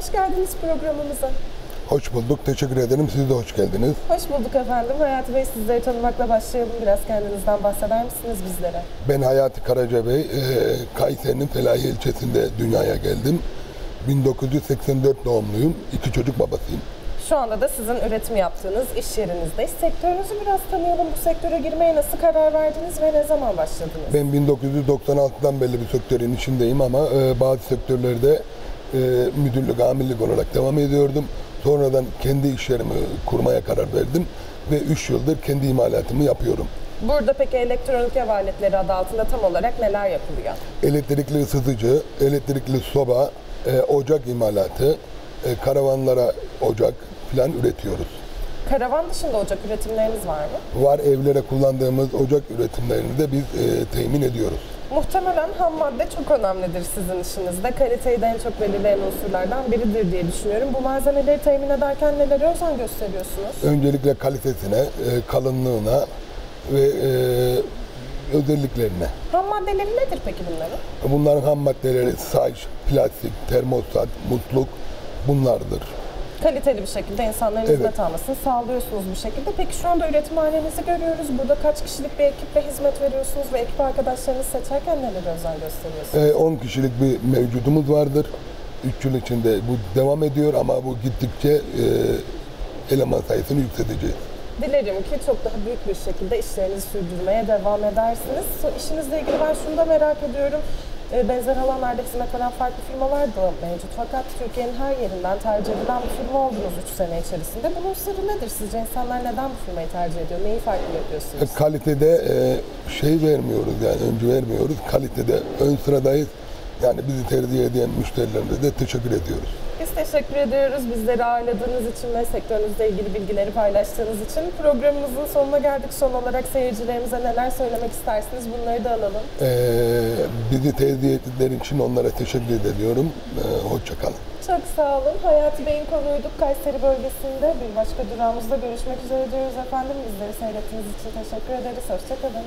hoş geldiniz programımıza. Hoş bulduk. Teşekkür ederim. Siz de hoş geldiniz. Hoş bulduk efendim. Hayati Bey sizleri tanımakla başlayalım. Biraz kendinizden bahseder misiniz bizlere? Ben Hayati Karaca Bey, e, Kayseri'nin Felahiye ilçesinde dünyaya geldim. 1984 doğumluyum. İki çocuk babasıyım. Şu anda da sizin üretim yaptığınız iş yerinizdeyiz. Sektörünüzü biraz tanıyalım. Bu sektöre girmeye nasıl karar verdiniz ve ne zaman başladınız? Ben 1996'dan beri bir sektörün içindeyim ama e, bazı sektörlerde e, müdürlük, amirlik olarak devam ediyordum. Sonradan kendi iş yerimi kurmaya karar verdim ve 3 yıldır kendi imalatımı yapıyorum. Burada peki elektronik ev aletleri adı altında tam olarak neler yapılıyor? Elektrikli ısıtıcı, elektrikli soba, e, ocak imalatı, e, karavanlara ocak falan üretiyoruz. Karavan dışında ocak üretimleriniz var mı? Var evlere kullandığımız ocak üretimlerini de biz e, temin ediyoruz. Muhtemelen ham madde çok önemlidir sizin işinizde. Kaliteyi de en çok belirleyen unsurlardan biridir diye düşünüyorum. Bu malzemeleri temin ederken nelere özen gösteriyorsunuz? Öncelikle kalitesine, e, kalınlığına ve e, özelliklerine. Ham maddeleri nedir peki bunların? Bunların ham maddeleri saç, plastik, termostat, musluk bunlardır. Kaliteli bir şekilde insanların Evet. hizmet almasını sağlıyorsunuz bu şekilde. Peki şu anda üretim halinizi görüyoruz. Burada kaç kişilik bir ekiple hizmet veriyorsunuz ve ekip arkadaşlarınızı seçerken nelere özen gösteriyorsunuz? E, 10 kişilik bir mevcudumuz vardır. 3 yıl içinde bu devam ediyor ama bu gittikçe e, eleman sayısını yükselteceğiz. Dilerim ki çok daha büyük bir şekilde işlerinizi sürdürmeye devam edersiniz. İşinizle ilgili ben şunu da merak ediyorum. Ee, Benzer alanlarda hizmet veren farklı firmalar da mevcut. Fakat Türkiye'nin her yerinden tercih edilen bir firma oldunuz 3 sene içerisinde. Bunun sırrı nedir sizce? İnsanlar neden bu firmayı tercih ediyor? Neyi farklı yapıyorsunuz? E, Kalitede e, şey vermiyoruz yani öncü vermiyoruz. Kalitede ön sıradayız. Yani bizi tercih eden müşterilerimize de teşekkür ediyoruz. Biz teşekkür ediyoruz bizleri ağırladığınız için ve sektörünüzle ilgili bilgileri paylaştığınız için. Programımızın sonuna geldik. Son olarak seyircilerimize neler söylemek istersiniz bunları da alalım. E, bizi tercih ettikleri için onlara teşekkür ediyorum. E, Hoşçakalın. Çok sağ olun. Hayati Bey'in konuyduk. Kayseri bölgesinde bir başka durağımızda görüşmek üzere diyoruz efendim. Bizleri seyrettiğiniz için teşekkür ederiz. Hoşçakalın.